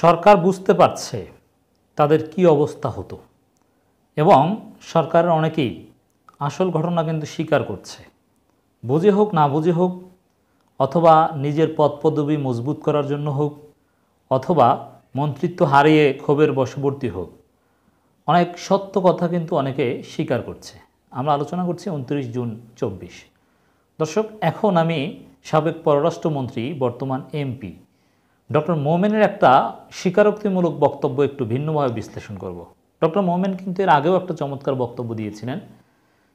সরকার বুঝতে পারছে তাদের কি অবস্থা হতো। এবং সরকারের অনেকেই আসল ঘটনা কিন্তু স্বীকার করছে। বুঝে হোক, না বুঝে হোক, অথবা নিজের পদ পদবি মজবুত করার জন্য হোক, অথবা মন্ত্রিত্ব হারিয়ে ক্ষোভের বশবর্তী হোক, অনেক সত্য কথা কিন্তু অনেকে স্বীকার করছে। আমরা আলোচনা করছি উনত্রিশ জুন চব্বিশ। দর্শক, এখন আমি সাবেক পররাষ্ট্রমন্ত্রী, বর্তমান এমপি ডক্টর মোমেনের একটা স্বীকারোক্তিমূলক বক্তব্য একটু ভিন্নভাবে বিশ্লেষণ করব। ডক্টর মোমেন কিন্তু এর আগেও একটা চমৎকার বক্তব্য দিয়েছিলেন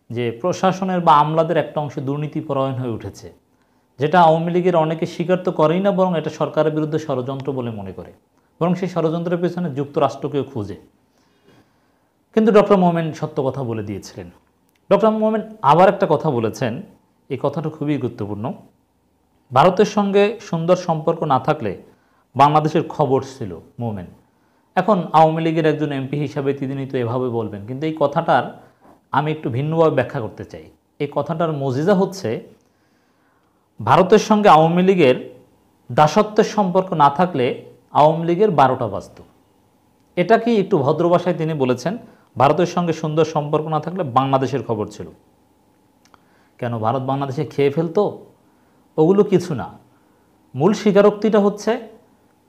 যে প্রশাসনের বা আমলাদের একটা অংশ দুর্নীতিপরায়ণ হয়ে উঠেছে, যেটা আওয়ামী লীগের অনেকে স্বীকার তো করেই না, বরং এটা সরকারের বিরুদ্ধে ষড়যন্ত্র বলে মনে করে, বরং সেই ষড়যন্ত্রের পেছনে যুক্তরাষ্ট্রকেও খুঁজে। কিন্তু ডক্টর মোমেন সত্য কথা বলে দিয়েছিলেন। ডক্টর মোমেন আবার একটা কথা বলেছেন, এই কথাটা খুবই গুরুত্বপূর্ণ। ভারতের সঙ্গে সুন্দর সম্পর্ক না থাকলে বাংলাদেশের খবর ছিল মোমেন। এখন আওয়ামী লীগের একজন এমপি হিসাবে তিনি তো এভাবে বলবেন, কিন্তু এই কথাটার আমি একটু ভিন্নভাবে ব্যাখ্যা করতে চাই। এই কথাটার মজিজা হচ্ছে, ভারতের সঙ্গে আওয়ামী লীগের দাসত্বের সম্পর্ক না থাকলে আওয়ামী লীগের বারোটা বাজত। এটা কি একটু ভদ্র ভাষায় তিনি বলেছেন, ভারতের সঙ্গে সুন্দর সম্পর্ক না থাকলে বাংলাদেশের খবর ছিল? কেন, ভারত বাংলাদেশে খেয়ে ফেলতো? ওগুলো কিছু না। মূল স্বীকারোক্তিটা হচ্ছে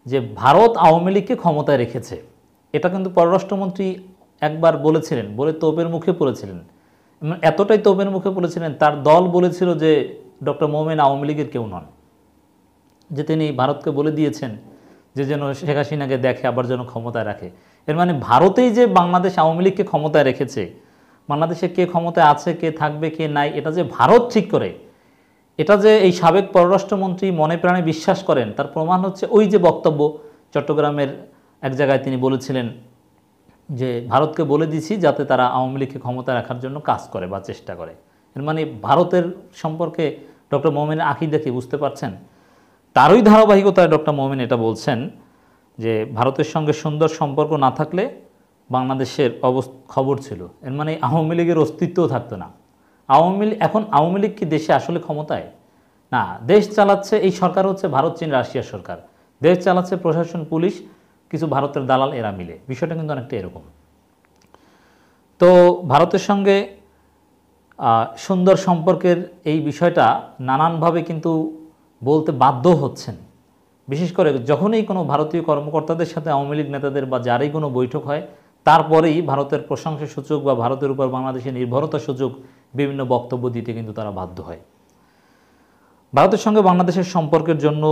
যে ভারত আওয়ামী লীগকে ক্ষমতায় রেখেছে, এটা কিন্তু পররাষ্ট্রমন্ত্রী একবার বলেছিলেন, বলে তোপের মুখে পড়েছিলেন। এতটাই তোপের মুখে পড়েছিলেন, তার দল বলেছিল যে ডক্টর মোমেন আওয়ামী লীগের কেউ নন। যে তিনি ভারতকে বলে দিয়েছেন যে যেন শেখ হাসিনাকে দেখে, আবার যেন ক্ষমতায় রাখে। এর মানে ভারতেই যে বাংলাদেশ আওয়ামী লীগকে ক্ষমতায় রেখেছে, বাংলাদেশে কে ক্ষমতায় আছে, কে থাকবে, কে নাই, এটা যে ভারত ঠিক করে এটা যে এই সাবেক পররাষ্ট্রমন্ত্রী মনে প্রাণে বিশ্বাস করেন, তার প্রমাণ হচ্ছে ওই যে বক্তব্য চট্টগ্রামের এক জায়গায় তিনি বলেছিলেন যে, ভারতকে বলে দিছি যাতে তারা আওয়ামী লীগকে ক্ষমতা রাখার জন্য কাজ করে বা চেষ্টা করে। এর মানে ভারতের সম্পর্কে ডক্টর মোমেন আঁকি দেখে বুঝতে পারছেন? তারই ধারাবাহিকতায় ডক্টর মোমেন এটা বলছেন যে, ভারতের সঙ্গে সুন্দর সম্পর্ক না থাকলে বাংলাদেশের অবস্থ, খবর ছিল। এর মানে আওয়ামী লীগের অস্তিত্বও থাকতো না। আওয়ামী লীগ এখন আওয়ামী লীগ কি দেশে আসলে ক্ষমতায়? না, দেশ চালাচ্ছে এই সরকার হচ্ছে ভারত, চীন, রাশিয়া সরকার। দেশ চালাচ্ছে প্রশাসন, পুলিশ, কিছু ভারতের দালাল, এরা মিলে। বিষয়টা কিন্তু অনেকটা এরকম। তো ভারতের সঙ্গে সুন্দর সম্পর্কের এই বিষয়টা নানানভাবে কিন্তু বলতে বাধ্য হচ্ছেন। বিশেষ করে যখনই কোনো ভারতীয় কর্মকর্তাদের সাথে আওয়ামী লীগ নেতাদের বা যারই কোনো বৈঠক হয়, তারপরেই ভারতের প্রশংসা সূচক বা ভারতের উপর বাংলাদেশের নির্ভরতা সূচক বিভিন্ন বক্তব্য দিতে কিন্তু তারা বাধ্য হয়। ভারতের সঙ্গে বাংলাদেশের সম্পর্কের জন্য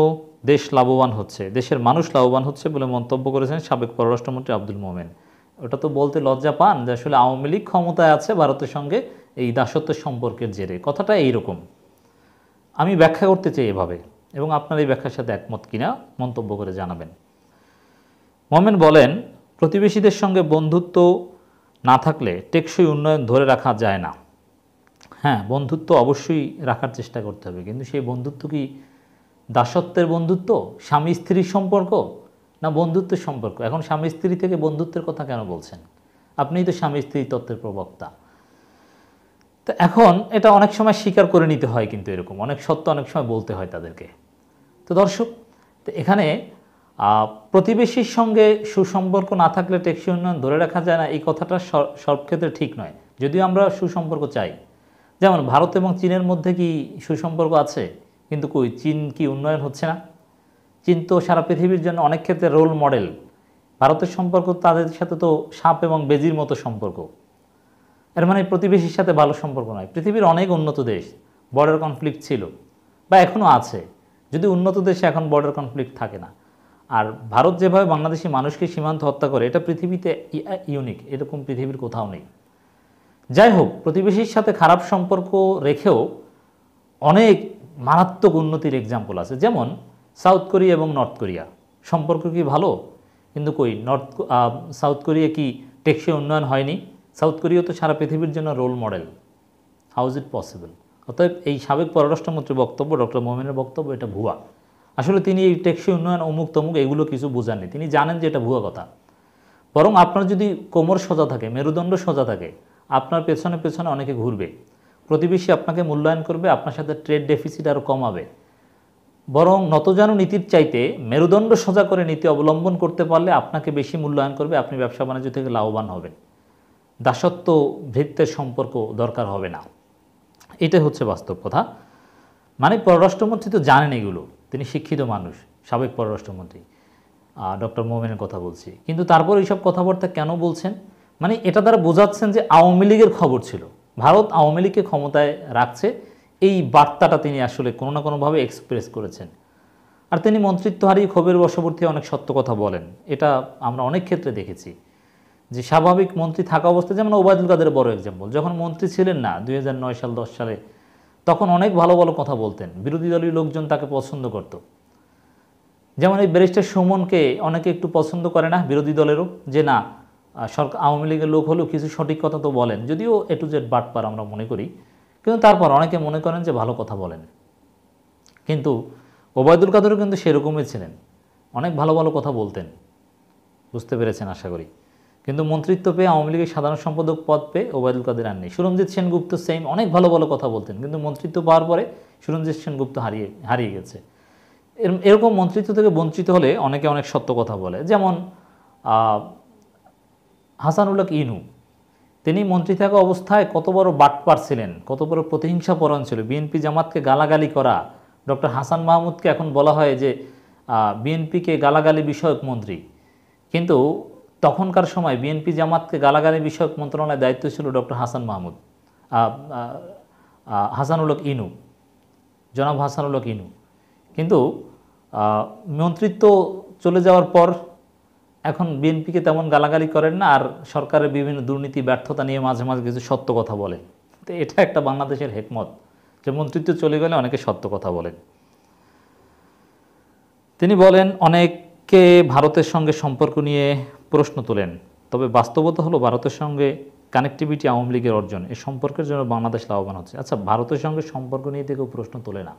দেশ লাভবান হচ্ছে, দেশের মানুষ লাভবান হচ্ছে বলে মন্তব্য করেছেন সাবেক পররাষ্ট্রমন্ত্রী আব্দুল মোমেন। ওটা তো বলতে লজ্জা পান যে আসলে আওয়ামী লীগ ক্ষমতায় আছে ভারতের সঙ্গে এই দাসত্ব সম্পর্কের জেরে। কথাটা এইরকম। আমি ব্যাখ্যা করতে চাই এভাবে, এবং আপনার এই ব্যাখ্যার সাথে একমত কিনা মন্তব্য করে জানাবেন। মোমেন বলেন, প্রতিবেশীদের সঙ্গে বন্ধুত্ব না থাকলে টেকসই উন্নয়ন ধরে রাখা যায় না। হ্যাঁ বন্ধুত্ব অবশ্যই রাখার চেষ্টা করতে হবে। কিন্তু সেই বন্ধুত্ব কি দাসত্বের বন্ধুত্ব, স্বামী স্ত্রীর সম্পর্ক, না বন্ধুত্বের সম্পর্ক? এখন স্বামী স্ত্রী থেকে বন্ধুত্বের কথা কেন বলছেন? আপনিই তো স্বামী স্ত্রী তত্ত্বের প্রবক্তা। তো এখন এটা অনেক সময় স্বীকার করে নিতে হয় কিন্তু এরকম। অনেক সত্য অনেক সময় বলতে হয় তাদেরকে। তো দর্শক, তো এখানে প্রতিবেশীর সঙ্গে সুসম্পর্ক না থাকলে টেকসই উন্নয়ন ধরে রাখা যায় না। এই কথাটা সব- সব ক্ষেত্রে ঠিক নয়। যদিও আমরা সুসম্পর্ক চাই। যেমন ভারত এবং চীনের মধ্যে কি সুসম্পর্ক আছে? কিন্তু কই, চীন কি উন্নয়ন হচ্ছে না? চীন তো সারা পৃথিবীর জন্য অনেক ক্ষেত্রে রোল মডেল ভারতের সম্পর্ক তাদের সাথে তো সাপ এবং বেজির মতো সম্পর্ক। এর মানে প্রতিবেশীর সাথে ভালো সম্পর্ক নয়। পৃথিবীর অনেক উন্নত দেশ বর্ডার কনফ্লিক্ট ছিল বা এখনও আছে। যদি উন্নত দেশে এখন বর্ডার কনফ্লিক্ট থাকে না। আর ভারত যেভাবে বাংলাদেশি মানুষকে সীমান্ত হত্যা করে, এটা পৃথিবীতে ইউনিক এরকম পৃথিবীর কোথাও নেই। যাই হোক প্রতিবেশীর সাথে খারাপ সম্পর্ক রেখেও অনেক মারাত্মক উন্নতির এক্সাম্পল আছে। যেমন, সাউথ কোরিয়া এবং নর্থ কোরিয়া। সম্পর্ক কি ভালো? কিন্তু কই, নর্থ সাউথ কোরিয়া কি টেকসই উন্নয়ন হয়নি? সাউথ কোরিয়া তো সারা পৃথিবীর জন্য role model how is it possible অতএব এই সাবেক পররাষ্ট্রমন্ত্রীর বক্তব্য, ডক্টর মোমেনের বক্তব্য, এটা ভুয়া। আসলে তিনি এই টেকসই উন্নয়ন, অমুক তমুক, এগুলো কিছু বোঝাননি। তিনি জানেন যে এটা ভুয়া কথা। বরং আপনার যদি কোমর সোজা থাকে, মেরুদণ্ড সোজা থাকে আপনার পেছনে পেছনে অনেকে ঘুরবে। প্রতিবেশী আপনাকে মূল্যায়ন করবে, আপনার সাথে ট্রেড ডেফিসিট আরও কমাবে। বরং নতজানু নীতির চাইতে মেরুদণ্ড সোজা করে নীতি অবলম্বন করতে পারলে আপনাকে বেশি মূল্যায়ন করবে, আপনি ব্যবসা বাণিজ্য থেকে লাভবান হবেন। দাসত্ব ভৃত্তের সম্পর্ক দরকার হবে না। এটাই হচ্ছে বাস্তব কথা। মানে পররাষ্ট্রমন্ত্রী তো জানেন এগুলো। তিনি শিক্ষিত মানুষ, সাবেক পররাষ্ট্রমন্ত্রী। ডক্টর মোমেনের কথা বলছি। কিন্তু তারপর এইসব কথাবার্তা কেন বলছেন? মানে এটা দ্বারা বোঝাচ্ছেন যে আওয়ামী লীগের খবর ছিল। ভারত আওয়ামী লীগকে ক্ষমতায় রাখছে, এই বার্তাটা তিনি আসলে কোনো না কোনোভাবে এক্সপ্রেস করেছেন। আর তিনি মন্ত্রিত্ব হারিয়ে ক্ষোভের বশবর্তী অনেক সত্য কথা বলেন। এটা আমরা অনেক ক্ষেত্রে দেখেছি। যে স্বাভাবিক মন্ত্রী থাকা অবস্থায়, যেমন ওবায়দুল কাদের বড় এক্সাম্পল যখন মন্ত্রী ছিলেন না দুই হাজার নয় সাল, দশ সালে, তখন অনেক ভালো ভালো কথা বলতেন। বিরোধী দলীয় লোকজন তাকে পছন্দ করত। যেমন এই ব্যারিস্টার সুমনকে অনেকে একটু পছন্দ করে না বিরোধী দলেরও, যে না সরকার আওয়ামী লীগের লোক হলেও কিছু সঠিক কথা তো বলেন, যদিও এ টু জেড বাটপার আমরা মনে করি। কিন্তু তারপর অনেকে মনে করেন যে ভালো কথা বলেন। কিন্তু ওবায়দুল কাদেরও কিন্তু সেরকমই ছিলেন। অনেক ভালো ভালো কথা বলতেন। বুঝতে পেরেছেন আশা করি। কিন্তু মন্ত্রিত্ব পেয়ে আওয়ামী লীগের সাধারণ সম্পাদক পদ পেয়ে ওবায়দুল কাদের আর নেই। সুরঞ্জিত সেনগুপ্ত সেম অনেক ভালো ভালো কথা বলতেন। কিন্তু মন্ত্রিত্ব পাওয়ার পরে সুরঞ্জিত সেনগুপ্ত হারিয়ে হারিয়ে গেছে। এরকম মন্ত্রিত্ব থেকে বঞ্চিত হলে অনেকে অনেক সত্য কথা বলে। যেমন হাসানুল্লাহ ইনু। তিনি মন্ত্রী থাকা অবস্থায় কত বড় বাটপার ছিলেন, কত বড় প্রতিহিংসা পরণ ছিল। বিএনপি জামাতকে গালাগালি করা, ডক্টর হাসান মাহমুদকে এখন বলা হয় যে বিএনপিকে গালাগালি বিষয়ক মন্ত্রী। কিন্তু তখনকার সময় বিএনপি জামাতকে গালাগালি বিষয়ক মন্ত্রণালয়ের দায়িত্ব ছিল ডক্টর হাসান মাহমুদ হাসানুলক ইনু, জনাব হাসানুলক ইনু। কিন্তু মন্ত্রিত্ব চলে যাওয়ার পর এখন বিএনপিকে তেমন গালাগালি করেন না, আর সরকারের বিভিন্ন দুর্নীতি, ব্যর্থতা নিয়ে মাঝে মাঝে কিছু সত্য কথা বলেন। তো এটা একটা বাংলাদেশের হেকমত যে মন্ত্রিত্ব চলে গেলে অনেকে সত্য কথা বলেন। তিনি বলেন, অনেককে ভারতের সঙ্গে সম্পর্ক নিয়ে প্রশ্ন তোলেন, তবে বাস্তবতা হলো ভারতের সঙ্গে কানেক্টিভিটি আওয়ামী লীগের অর্জন, এ সম্পর্কের জন্য বাংলাদেশ লাভবান হচ্ছে। আচ্ছা ভারতের সঙ্গে সম্পর্ক নিয়ে কেউ প্রশ্ন তোলে না।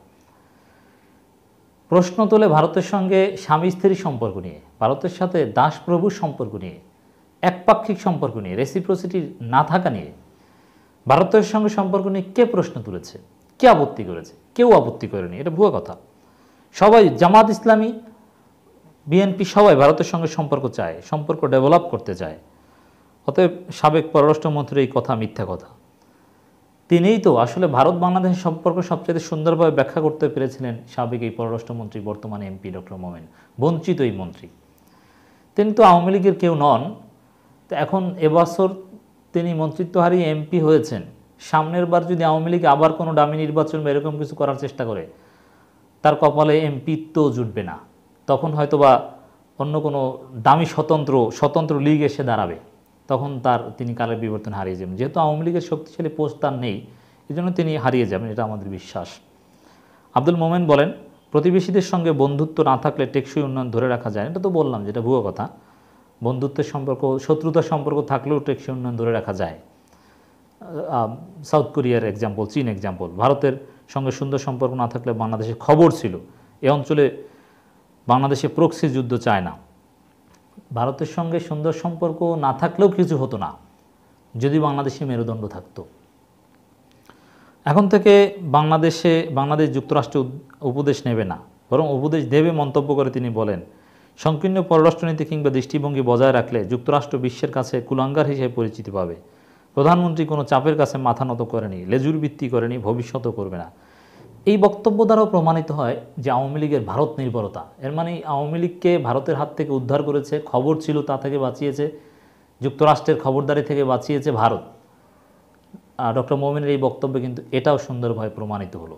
প্রশ্ন তোলে ভারতের সঙ্গে স্বামী স্ত্রীর সম্পর্ক নিয়ে, ভারতের সাথে দাস প্রভুর সম্পর্ক নিয়ে, একপাক্ষিক সম্পর্ক নিয়ে রেসিপ্রোসিটি না থাকা নিয়ে, ভারতের সঙ্গে সম্পর্ক নিয়ে কে প্রশ্ন তুলেছে, কে আপত্তি করেছে, কেউ আপত্তি করেনি, এটা ভুয়া কথা। সবাই, জামাত ইসলামী বিএনপি সবাই ভারতের সঙ্গে সম্পর্ক চায়, সম্পর্ক ডেভেলপ করতে চায়। অতএব সাবেক পররাষ্ট্রমন্ত্রীর এই কথা মিথ্যা কথা। তিনিই তো আসলে ভারত বাংলাদেশের সম্পর্ক সবচেয়ে সুন্দরভাবে ব্যাখ্যা করতে পেরেছিলেন সাবেক এই পররাষ্ট্রমন্ত্রী, বর্তমানে এমপি ডক্টর মোমেন, বঞ্চিত এই মন্ত্রী। তিনি তো আওয়ামী লীগের কেউ নন। তো এখন এবছর তিনি মন্ত্রিত্ব হারিয়ে এমপি হয়েছেন। সামনের বার যদি আওয়ামী লীগ আবার কোনো ডামি নির্বাচন বা এরকম কিছু করার চেষ্টা করে, তার কপালে এমপি তো জুটবে না। তখন হয়তোবা অন্য কোনো দামি স্বতন্ত্র স্বতন্ত্র লীগ এসে দাঁড়াবে। তখন তার তিনি কালের বিবর্তন হারিয়ে যাবেন। যেহেতু আওয়ামী লীগের শক্তিশালী পোস্ট তার নেই এই জন্য তিনি হারিয়ে যাবেন, এটা আমাদের বিশ্বাস। আব্দুল মোমেন বলেন, প্রতিবেশীদের সঙ্গে বন্ধুত্ব না থাকলে টেকসই উন্নয়ন ধরে রাখা যায় এটা তো বললাম, যেটা ভুয়ো কথা। বন্ধুত্বের সম্পর্ক, শত্রুতার সম্পর্ক থাকলেও টেকসই উন্নয়ন ধরে রাখা যায়। সাউথ কোরিয়ার এক্সাম্পল চীন এক্সাম্পল ভারতের সঙ্গে সুন্দর সম্পর্ক না থাকলে বাংলাদেশে খবর ছিল। এ অঞ্চলে বাংলাদেশে প্রক্সি যুদ্ধ চায় না। ভারতের সঙ্গে সুন্দর সম্পর্ক না থাকলেও কিছু হতো না, যদি বাংলাদেশে মেরুদণ্ড থাকতো। এখন থেকে বাংলাদেশে, বাংলাদেশ যুক্তরাষ্ট্র উপদেশ নেবে না, বরং উপদেশ দেবে মন্তব্য করে তিনি বলেন, সংকীর্ণ পররাষ্ট্রনীতি কিংবা দৃষ্টিভঙ্গি বজায় রাখলে যুক্তরাষ্ট্র বিশ্বের কাছে কুলাঙ্গার হিসেবে পরিচিতি পাবে। প্রধানমন্ত্রী কোনো চাপের কাছে মাথা নত করেনি, লেজুর ভিত্তি করেনি, ভবিষ্যতও করবে না। এই বক্তব্য দ্বারাও প্রমাণিত হয় যে আওয়ামী লীগের ভারত নির্ভরতা। এর মানে আওয়ামী লীগকে ভারতের হাত থেকে উদ্ধার করেছে, খবর ছিল তা থেকে বাঁচিয়েছে, যুক্তরাষ্ট্রের খবরদারি থেকে বাঁচিয়েছে ভারত। ডক্টর মোমিনের এই বক্তব্য কিন্তু এটাও সুন্দরভাবে প্রমাণিত হলো।